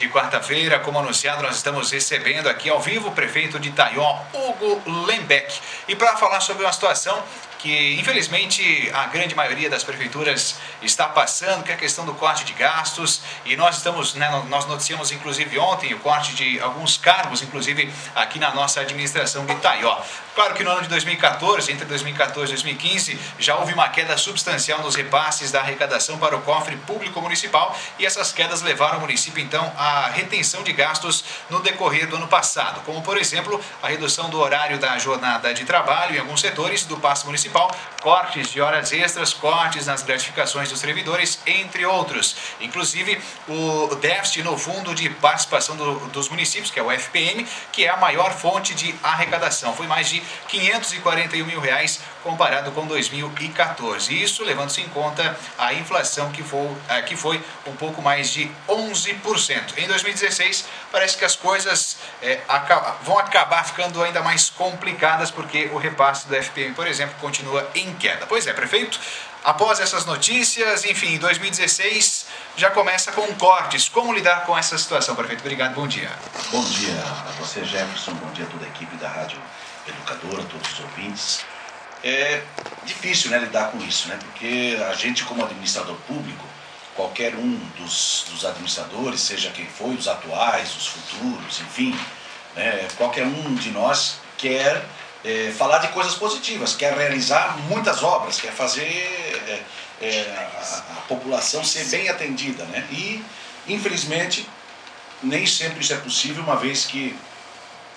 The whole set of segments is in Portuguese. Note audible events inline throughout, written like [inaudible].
De quarta-feira, como anunciado, nós estamos recebendo aqui ao vivo o prefeito de Itaió, Hugo Lembeck. E para falar sobre uma situação que infelizmente a grande maioria das prefeituras está passando, que é a questão do corte de gastos, e nós estamos, né, nós noticiamos inclusive ontem o corte de alguns cargos, inclusive aqui na nossa administração de Itaió. Claro que no ano de 2014, entre 2014 e 2015, já houve uma queda substancial nos repasses da arrecadação para o cofre público municipal, e essas quedas levaram o município então à retenção de gastos no decorrer do ano passado, como por exemplo, a redução do horário da jornada de trabalho em alguns setores do passo municipal cortes de horas extras, cortes nas gratificações dos servidores, entre outros. Inclusive, o déficit no Fundo de Participação do, dos Municípios, que é o FPM, que é a maior fonte de arrecadação. Foi mais de 541 mil reais comparado com 2014. Isso levando-se em conta a inflação que foi, eh, que foi um pouco mais de 11%. Em 2016, parece que as coisas é, vão acabar ficando ainda mais complicadas porque o repasse do FPM, por exemplo, continua em queda. Pois é, prefeito, após essas notícias, enfim, 2016 já começa com cortes. Como lidar com essa situação, prefeito? Obrigado, bom dia. Bom dia a você, Jefferson, bom dia a toda a equipe da Rádio Educadora, todos os ouvintes. É difícil né, lidar com isso, né? Porque a gente, como administrador público, qualquer um dos, dos administradores, seja quem for, os atuais, os futuros, enfim, né, qualquer um de nós quer é, falar de coisas positivas, quer realizar muitas obras, quer fazer é, é, a, a, população ser bem atendida. Né? E, infelizmente, nem sempre isso é possível, uma vez que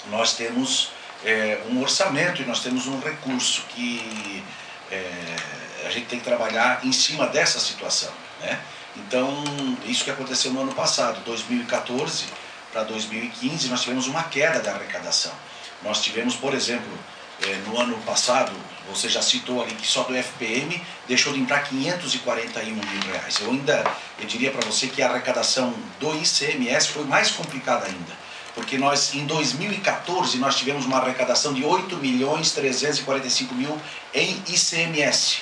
nós temos é, um orçamento e nós temos um recurso que é, a gente tem que trabalhar em cima dessa situação. Né? Então, isso que aconteceu no ano passado, 2014 para 2015, nós tivemos uma queda da arrecadação. Nós tivemos, por exemplo, é, no ano passado, você já citou ali que só do FPM deixou de entrar 541 mil reais. Eu ainda eu diria para você que a arrecadação do ICMS foi mais complicada ainda porque nós em 2014 nós tivemos uma arrecadação de 8 milhões 345 mil em ICMS,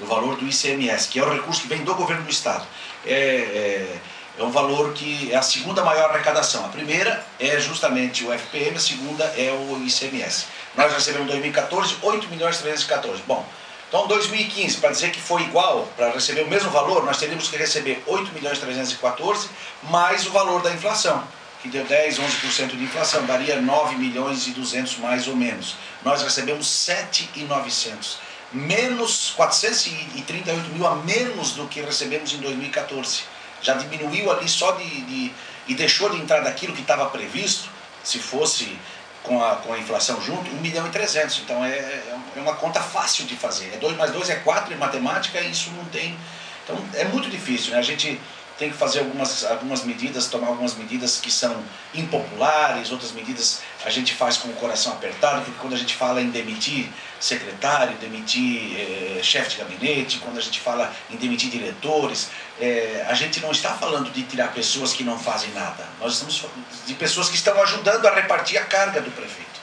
o valor do ICMS, que é o recurso que vem do governo do estado. É, é, é um valor que é a segunda maior arrecadação. A primeira é justamente o FPM, a segunda é o ICMS. Nós recebemos em 2014 8 milhões 314. Bom, então 2015, para dizer que foi igual, para receber o mesmo valor, nós teríamos que receber 8 milhões 314 mais o valor da inflação que deu 10, 11% de inflação, daria 9 milhões e 200 mais ou menos. Nós recebemos 7,900, menos 438 mil a menos do que recebemos em 2014. Já diminuiu ali só de, de e deixou de entrar daquilo que estava previsto, se fosse com a, com a inflação junto, 1 milhão e 300. Então é, é uma conta fácil de fazer. É 2 mais 2 é 4 em matemática e isso não tem. Então é muito difícil, né? A gente tem que fazer algumas, algumas medidas, tomar algumas medidas que são impopulares, outras medidas a gente faz com o coração apertado, porque quando a gente fala em demitir secretário, demitir eh, chefe de gabinete, quando a gente fala em demitir diretores, eh, a gente não está falando de tirar pessoas que não fazem nada, nós estamos falando de pessoas que estão ajudando a repartir a carga do prefeito.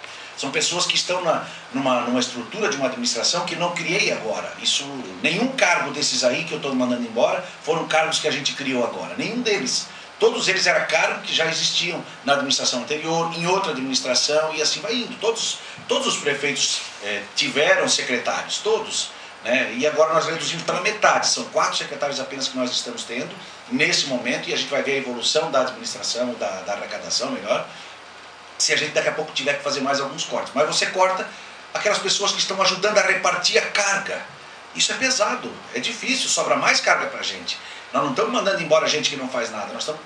São pessoas que estão na, numa, numa estrutura de uma administração que não criei agora. Isso, nenhum cargo desses aí que eu estou mandando embora foram cargos que a gente criou agora. Nenhum deles. Todos eles eram cargos que já existiam na administração anterior, em outra administração e assim vai indo. Todos, todos os prefeitos é, tiveram secretários, todos. Né? E agora nós reduzimos para metade. São quatro secretários apenas que nós estamos tendo nesse momento e a gente vai ver a evolução da administração, da, da arrecadação melhor se a gente daqui a pouco tiver que fazer mais alguns cortes. Mas você corta aquelas pessoas que estão ajudando a repartir a carga. Isso é pesado, é difícil, sobra mais carga para a gente. Nós não estamos mandando embora gente que não faz nada, nós estamos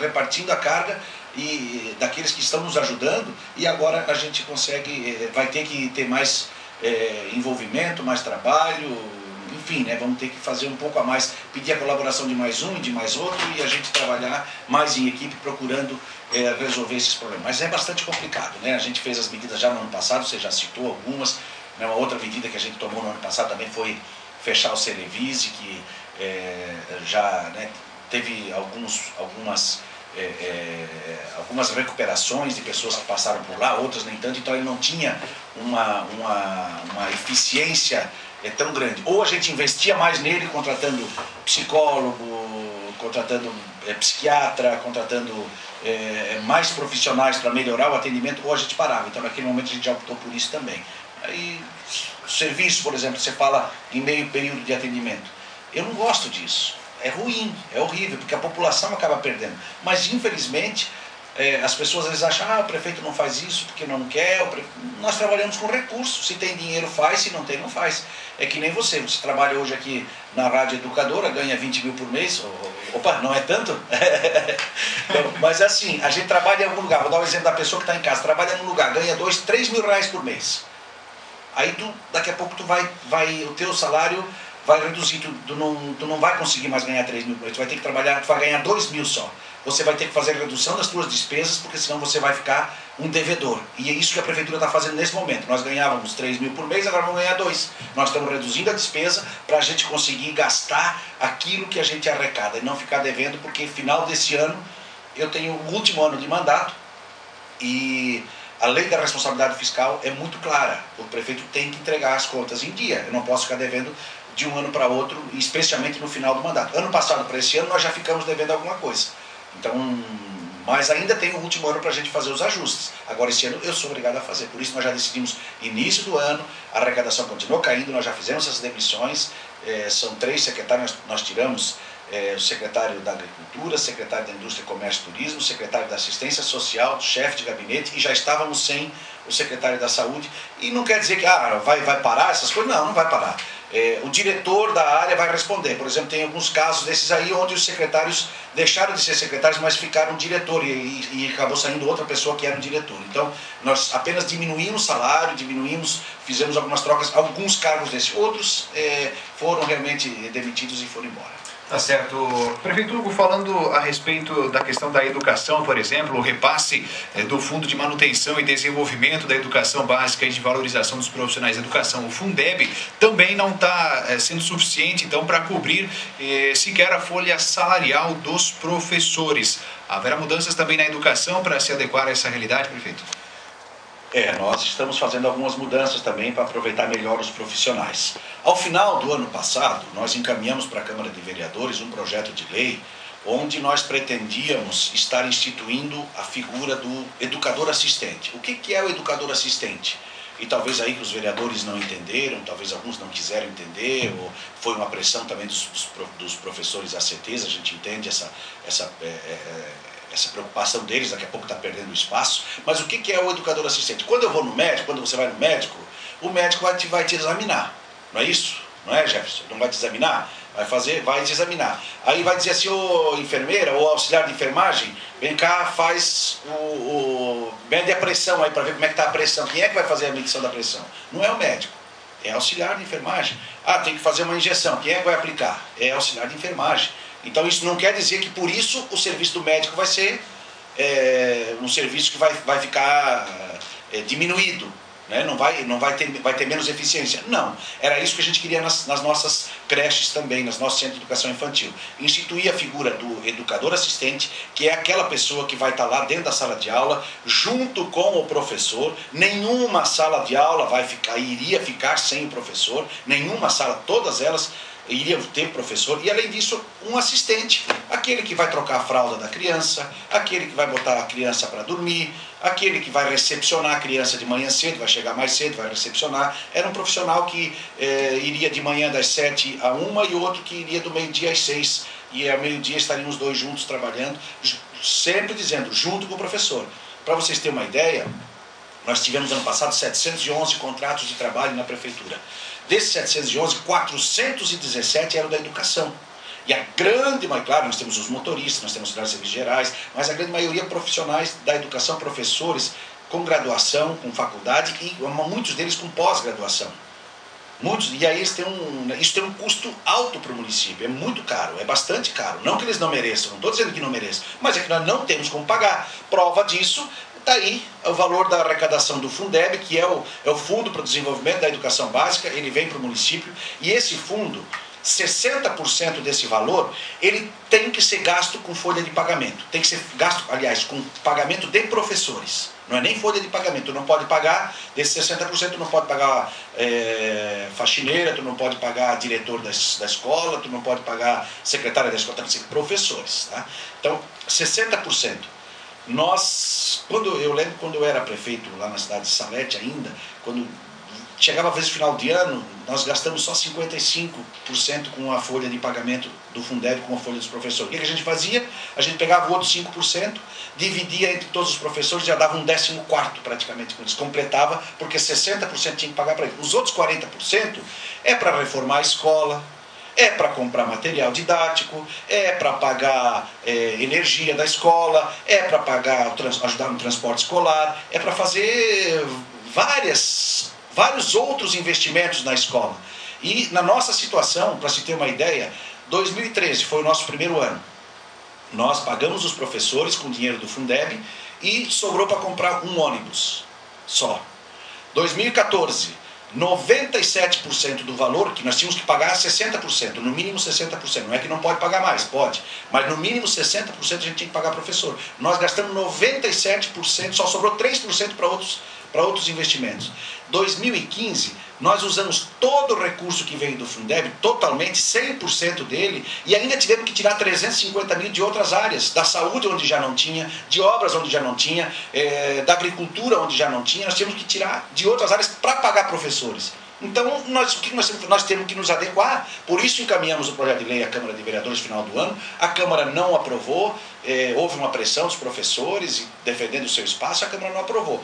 repartindo a carga e daqueles que estão nos ajudando e agora a gente consegue, eh, vai ter que ter mais é, envolvimento, mais trabalho, enfim, né, vamos ter que fazer um pouco a mais, pedir a colaboração de mais um e de mais outro e a gente trabalhar mais em equipe procurando é, resolver esses problemas. Mas é bastante complicado, né? A gente fez as medidas já no ano passado, você já citou algumas. Né? Uma outra medida que a gente tomou no ano passado também foi fechar o Cerevise, que é, já né, teve alguns, algumas, é, é, algumas recuperações de pessoas que passaram por lá, outras nem tanto, então ele não tinha uma, uma, uma eficiência é tão grande. Ou a gente investia mais nele, contratando psicólogo, contratando é, psiquiatra, contratando é, mais profissionais para melhorar o atendimento, ou a gente parava. Então, naquele momento, a gente já optou por isso também. Aí, serviço, por exemplo, você fala em meio período de atendimento. Eu não gosto disso. É ruim, é horrível, porque a população acaba perdendo. Mas, infelizmente, é, as pessoas vezes acham, ah, o prefeito não faz isso porque não quer. Nós trabalhamos com recursos. Se tem dinheiro, faz. Se não tem, não faz. É que nem você. Você trabalha hoje aqui na Rádio Educadora, ganha 20 mil por mês. Opa, não é tanto? [laughs] Mas assim, a gente trabalha em algum lugar. Vou dar um exemplo da pessoa que está em casa. Trabalha num lugar, ganha 2, 3 mil reais por mês. Aí tu, daqui a pouco tu vai, vai o teu salário vai reduzir, tu, tu, não, tu não vai conseguir mais ganhar 3 mil por mês, tu vai ter que trabalhar, tu vai ganhar 2 mil só você vai ter que fazer a redução das suas despesas, porque senão você vai ficar um devedor. E é isso que a prefeitura está fazendo nesse momento. Nós ganhávamos 3 mil por mês, agora vamos ganhar 2. Nós estamos reduzindo a despesa para a gente conseguir gastar aquilo que a gente arrecada e não ficar devendo, porque final desse ano eu tenho o último ano de mandato e a lei da responsabilidade fiscal é muito clara. O prefeito tem que entregar as contas em dia. Eu não posso ficar devendo de um ano para outro, especialmente no final do mandato. Ano passado para esse ano nós já ficamos devendo alguma coisa. Então, mas ainda tem o último ano para a gente fazer os ajustes. Agora, esse ano eu sou obrigado a fazer. Por isso, nós já decidimos, início do ano, a arrecadação continuou caindo, nós já fizemos essas demissões. É, são três secretários, nós, nós tiramos é, o secretário da Agricultura, secretário da Indústria, Comércio e Turismo, secretário da Assistência Social, chefe de gabinete, e já estávamos sem o secretário da Saúde. E não quer dizer que ah, vai, vai parar essas coisas. Não, não vai parar é, o diretor da área vai responder. Por exemplo, tem alguns casos desses aí onde os secretários deixaram de ser secretários, mas ficaram diretor e, e, acabou saindo outra pessoa que era o diretor. Então, nós apenas diminuímos salário, diminuímos, fizemos algumas trocas, alguns cargos desses. Outros é, foram realmente demitidos e foram embora. Tá certo. Prefeito Hugo, falando a respeito da questão da educação, por exemplo, o repasse eh, do Fundo de Manutenção e Desenvolvimento da Educação Básica e de Valorização dos Profissionais de Educação, o Fundeb, também não está eh, sendo suficiente, então, para cobrir eh, sequer a folha salarial dos professores. Haverá mudanças também na educação para se adequar a essa realidade, prefeito? É, nós estamos fazendo algumas mudanças também para aproveitar melhor os profissionais. Ao final do ano passado, nós encaminhamos para a Câmara de Vereadores um projeto de lei onde nós pretendíamos estar instituindo a figura do educador assistente. O que, que é o educador assistente? E talvez aí que os vereadores não entenderam, talvez alguns não quiseram entender, ou foi uma pressão também dos, dos professores ACTs, a gente entende essa, essa é, é, essa preocupação deles, daqui a pouco está perdendo espaço. Mas o que é o educador assistente? Quando eu vou no médico, quando você vai no médico, o médico vai te, vai te examinar, não é isso? Não é, Jefferson? Não vai te examinar? Vai fazer, vai te examinar. Aí vai dizer assim, ô enfermeira ou auxiliar de enfermagem, vem cá, faz o, o mede a pressão aí para ver como é que está a pressão. Quem é que vai fazer a medição da pressão? Não é o médico, é auxiliar de enfermagem. Ah, tem que fazer uma injeção. Quem é que vai aplicar? É auxiliar de enfermagem. Então isso não quer dizer que por isso o serviço do médico vai ser é, um serviço que vai, vai ficar é, diminuído. Né? Não, vai, não vai, ter, vai ter menos eficiência. Não. Era isso que a gente queria nas, nas nossas creches também, nos nossos centros de educação infantil. Instituir a figura do educador assistente, que é aquela pessoa que vai estar lá dentro da sala de aula, junto com o professor. Nenhuma sala de aula vai ficar, iria ficar sem o professor, nenhuma sala, todas elas iria ter professor e além disso um assistente, aquele que vai trocar a fralda da criança, aquele que vai botar a criança para dormir, aquele que vai recepcionar a criança de manhã cedo, vai chegar mais cedo, vai recepcionar. Era um profissional que eh, iria de manhã das sete a uma e outro que iria do meio-dia às seis e ao meio-dia estariam os dois juntos trabalhando, sempre dizendo junto com o professor. Para vocês terem uma ideia, nós tivemos ano passado 711 contratos de trabalho na prefeitura. Desses 711, 417 eram da educação. E a grande, mas claro, nós temos os motoristas, nós temos os serviços gerais, mas a grande maioria profissionais da educação, professores com graduação, com faculdade e muitos deles com pós-graduação. Muitos, e aí eles têm um, isso tem um custo alto para o município, é muito caro, é bastante caro. Não que eles não mereçam, não estou dizendo que não mereçam, mas é que nós não temos como pagar. Prova disso Está aí o valor da arrecadação do Fundeb, que é o, é o Fundo para o Desenvolvimento da Educação Básica, ele vem para o município, e esse fundo 60% desse valor, ele tem que ser gasto com folha de pagamento. Tem que ser gasto, aliás, com pagamento de professores. Não é nem folha de pagamento. Tu não pode pagar, desses 60%, tu não pode pagar é, faxineira, tu não pode pagar diretor da, da escola, tu não pode pagar secretária da escola, tem que ser professores. Tá? Então, 60%. Nós, quando eu lembro quando eu era prefeito lá na cidade de Salete ainda, quando chegava a vez final de ano, nós gastamos só 55% com a folha de pagamento do Fundeb, com a folha dos professores. O que, a gente fazia? A gente pegava o outro 5%, dividia entre todos os professores, já dava um 14 praticamente, quando eles completava, porque 60% tinha que pagar para eles. Os outros 40% é para reformar a escola, é para comprar material didático, é para pagar é, energia da escola, é para pagar ajudar no transporte escolar, é para fazer várias vários outros investimentos na escola. E na nossa situação, para se ter uma ideia, 2013 foi o nosso primeiro ano. Nós pagamos os professores com dinheiro do Fundeb e sobrou para comprar um ônibus só. 2014, 97% do valor que nós tínhamos que pagar 60%, no mínimo 60%. Não é que não pode pagar mais, pode, mas no mínimo 60% a gente tinha que pagar professor. Nós gastamos 97%, só sobrou 3% para outros para outros investimentos. 2015, nós usamos todo o recurso que veio do Fundeb, totalmente, 100% dele, e ainda tivemos que tirar 350 mil de outras áreas, da saúde onde já não tinha, de obras onde já não tinha, é, da agricultura onde já não tinha, nós temos que tirar de outras áreas para pagar professores. Então, nós, nós, nós temos que nos adequar. Por isso encaminhamos o projeto de lei à Câmara de Vereadores no final do ano. A Câmara não aprovou, é, houve uma pressão dos professores defendendo o seu espaço, a Câmara não aprovou.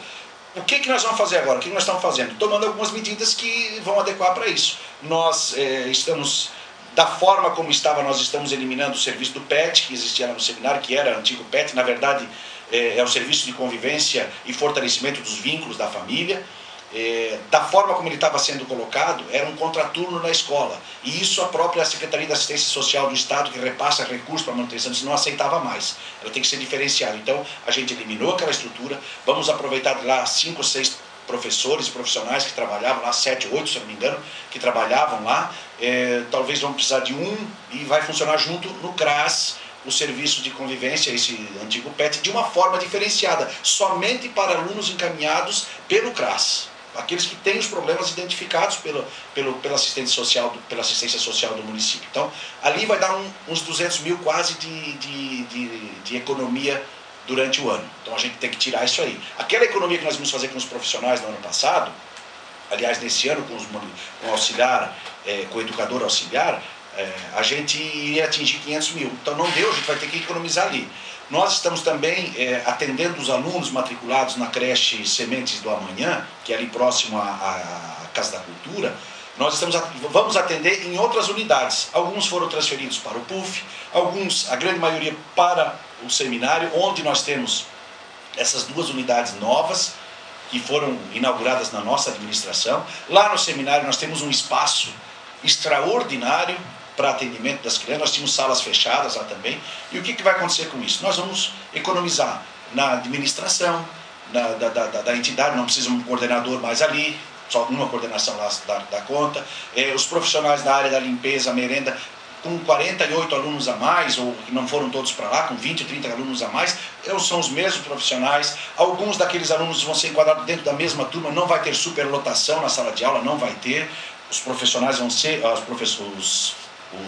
O que, que nós vamos fazer agora? O que nós estamos fazendo? Tomando algumas medidas que vão adequar para isso. Nós é, estamos, da forma como estava, nós estamos eliminando o serviço do PET, que existia lá no seminário, que era antigo PET, na verdade é, é o serviço de convivência e fortalecimento dos vínculos da família é, da forma como ele estava sendo colocado, era um contraturno na escola. E isso a própria Secretaria da Assistência Social do Estado, que repassa recursos para manutenção, não aceitava mais. Ela tem que ser diferenciada. Então, a gente eliminou aquela estrutura, vamos aproveitar lá cinco ou seis professores profissionais que trabalhavam lá, sete, oito, se não me engano, que trabalhavam lá. É, talvez vamos precisar de um e vai funcionar junto no CRAS, o serviço de convivência, esse antigo PET, de uma forma diferenciada, somente para alunos encaminhados pelo CRAS aqueles que têm os problemas identificados pelo, pelo, pela, assistência social, pela assistência social do município. Então, ali vai dar um, uns 200 mil quase de, de, de, de, economia durante o ano. Então, a gente tem que tirar isso aí. Aquela economia que nós vamos fazer com os profissionais no ano passado, aliás, nesse ano com, os, com o auxiliar, é, com o educador auxiliar, é, a gente iria atingir 500 mil. Então, não deu, a gente vai ter que economizar ali. Nós estamos também é, atendendo os alunos matriculados na creche Sementes do Amanhã, que é ali próximo à, à Casa da Cultura. Nós estamos, vamos atender em outras unidades. Alguns foram transferidos para o PUF, alguns, a grande maioria, para o seminário, onde nós temos essas duas unidades novas, que foram inauguradas na nossa administração. Lá no seminário nós temos um espaço extraordinário para atendimento das crianças, nós tínhamos salas fechadas lá também. E o que, que vai acontecer com isso? Nós vamos economizar na administração na, da, da, da, entidade, não precisa um coordenador mais ali, só uma coordenação lá da, da conta. É, os profissionais da área da limpeza, merenda, com 48 alunos a mais, ou que não foram todos para lá, com 20, 30 alunos a mais, são os mesmos profissionais. Alguns daqueles alunos vão ser enquadrados dentro da mesma turma, não vai ter superlotação na sala de aula, não vai ter. Os profissionais vão ser, os professores,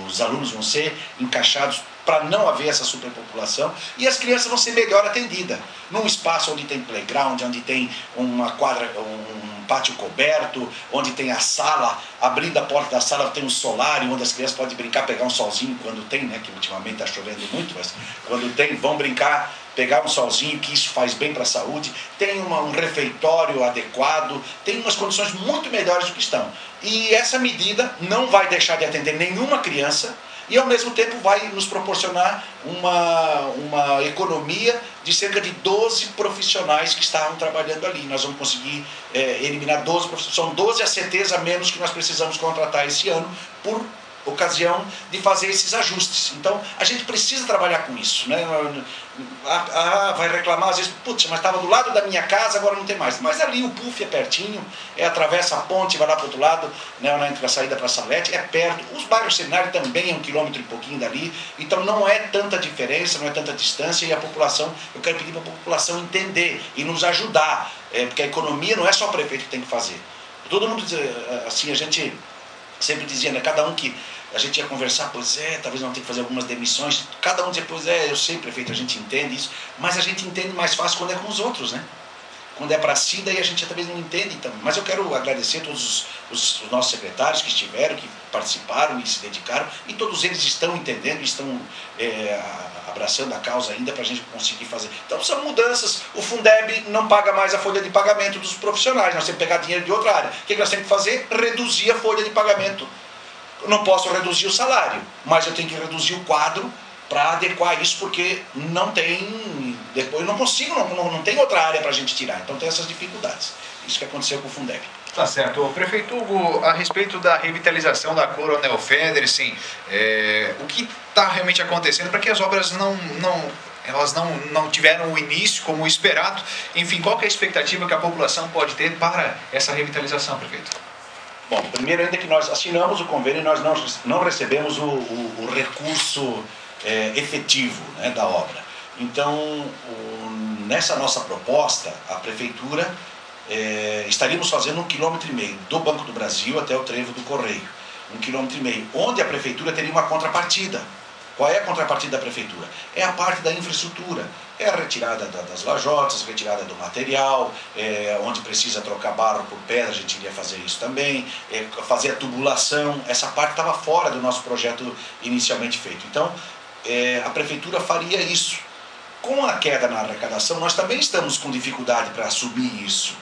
os alunos vão ser encaixados para não haver essa superpopulação e as crianças vão ser melhor atendidas num espaço onde tem playground, onde tem uma quadra, um pátio coberto, onde tem a sala, abrindo a porta da sala tem um solário onde as crianças podem brincar, pegar um solzinho quando tem, né, que ultimamente está chovendo muito, mas quando tem vão brincar pegar um solzinho, que isso faz bem para a saúde, tem uma, um refeitório adequado, tem umas condições muito melhores do que estão. E essa medida não vai deixar de atender nenhuma criança e ao mesmo tempo vai nos proporcionar uma, uma economia de cerca de 12 profissionais que estavam trabalhando ali. Nós vamos conseguir é, eliminar 12 profissionais, são 12 ACTs a menos que nós precisamos contratar esse ano por ocasião de fazer esses ajustes. Então, a gente precisa trabalhar com isso. Né? Ah, ah vai reclamar às vezes, putz, mas estava do lado da minha casa, agora não tem mais. Mas ali o PUF é pertinho, é atravessa a ponte, vai lá para o outro lado, né, entre a saída para Salete, é perto. Os bairros seminários também é um quilômetro e pouquinho dali, então não é tanta diferença, não é tanta distância, e a população, eu quero pedir para a população entender e nos ajudar, é, porque a economia não é só o prefeito que tem que fazer. Todo mundo, assim, a gente sempre dizia, né, cada um que a gente ia conversar, pois é, talvez não tenha que fazer algumas demissões. Cada um dizia, pois é, eu sei, prefeito, a gente entende isso, mas a gente entende mais fácil quando é com os outros, né? Quando é para si, daí a gente talvez não entende então. Mas eu quero agradecer todos os, os, os, nossos secretários que estiveram, que participaram e se dedicaram, e todos eles estão entendendo, estão é, abraçando a causa ainda para a gente conseguir fazer. Então são mudanças. O Fundeb não paga mais a folha de pagamento dos profissionais, nós temos que pegar dinheiro de outra área. O que nós temos que fazer? Reduzir a folha de pagamento eu não posso reduzir o salário, mas eu tenho que reduzir o quadro para adequar isso, porque não tem. Depois não consigo, não, não, não tem outra área para a gente tirar. Então tem essas dificuldades. Isso que aconteceu com o Fundeb. Tá certo. O prefeito Hugo, a respeito da revitalização da Coronel Federer, é, o que está realmente acontecendo para que as obras não, não, elas não, não tiveram o início como esperado? Enfim, qual é a expectativa que a população pode ter para essa revitalização, prefeito? Bom, primeiro ainda que nós assinamos o convênio, nós não, não recebemos o, o, o recurso é, efetivo né, da obra. Então, o, nessa nossa proposta, a prefeitura é, estaríamos fazendo um quilômetro e meio do Banco do Brasil até o trevo do Correio, um quilômetro e meio, onde a prefeitura teria uma contrapartida. Qual é a contrapartida da prefeitura? É a parte da infraestrutura, é a retirada da, das lajotas, retirada do material, é, onde precisa trocar barro por pedra, a gente iria fazer isso também, é, fazer a tubulação, essa parte estava fora do nosso projeto inicialmente feito. Então, é, a prefeitura faria isso. Com a queda na arrecadação, nós também estamos com dificuldade para assumir isso.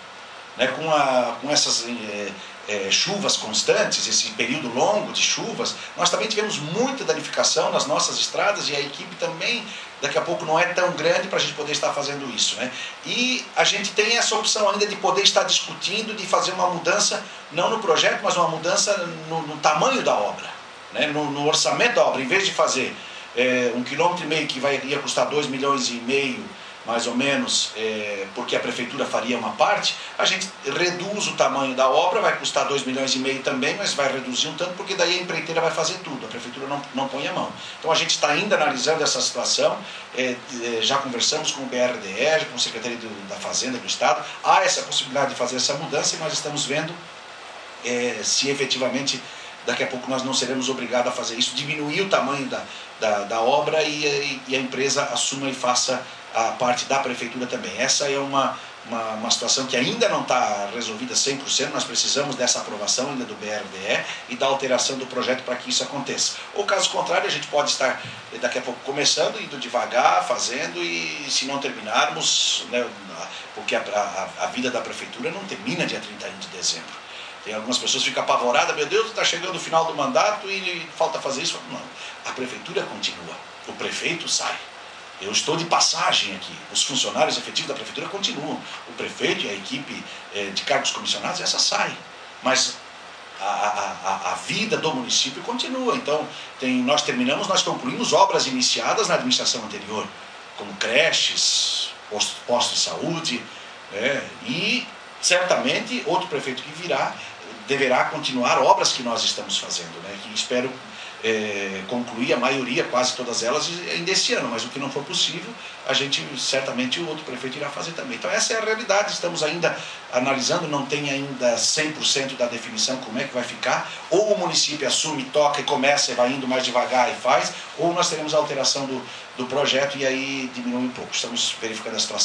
Né? Com, a, com essas é, é, chuvas constantes, esse período longo de chuvas, nós também tivemos muita danificação nas nossas estradas e a equipe também daqui a pouco não é tão grande para a gente poder estar fazendo isso. Né? E a gente tem essa opção ainda de poder estar discutindo, de fazer uma mudança, não no projeto, mas uma mudança no, no tamanho da obra, né? no, no, orçamento da obra. Em vez de fazer é, um quilômetro e meio que vai, ia custar 2 milhões e meio mais ou menos, é, porque a prefeitura faria uma parte, a gente reduz o tamanho da obra, vai custar 2 milhões e meio também, mas vai reduzir um tanto, porque daí a empreiteira vai fazer tudo, a prefeitura não, não põe a mão. Então a gente está ainda analisando essa situação, é, é, já conversamos com o BRDR, com o Secretaria da Fazenda do Estado, há essa possibilidade de fazer essa mudança e nós estamos vendo é, se efetivamente daqui a pouco nós não seremos obrigados a fazer isso, diminuir o tamanho da, da, da obra e, e, a empresa assuma e faça a parte da prefeitura também. Essa é uma, uma, uma situação que ainda não está resolvida 100%, nós precisamos dessa aprovação ainda do BRDE e da alteração do projeto para que isso aconteça. Ou caso contrário, a gente pode estar daqui a pouco começando, indo devagar, fazendo e se não terminarmos, né, porque a, a, a vida da prefeitura não termina dia 31 de dezembro. Tem algumas pessoas que ficam apavoradas, meu Deus, está chegando o final do mandato e falta fazer isso. Não, a prefeitura continua, o prefeito sai. Eu estou de passagem aqui. Os funcionários efetivos da prefeitura continuam. O prefeito e a equipe eh, de cargos comissionados, essa sai. Mas a, a, a, vida do município continua. Então, tem, nós terminamos, nós concluímos obras iniciadas na administração anterior, como creches, postos posto de saúde, né? e certamente outro prefeito que virá deverá continuar obras que nós estamos fazendo, né? que espero é, concluir a maioria, quase todas elas, ainda esse ano, mas o que não for possível, a gente certamente o outro prefeito irá fazer também. Então essa é a realidade, estamos ainda analisando, não tem ainda 100% da definição como é que vai ficar, ou o município assume, toca e começa e vai indo mais devagar e faz, ou nós teremos a alteração do, do projeto e aí diminui um pouco. Estamos verificando a situação.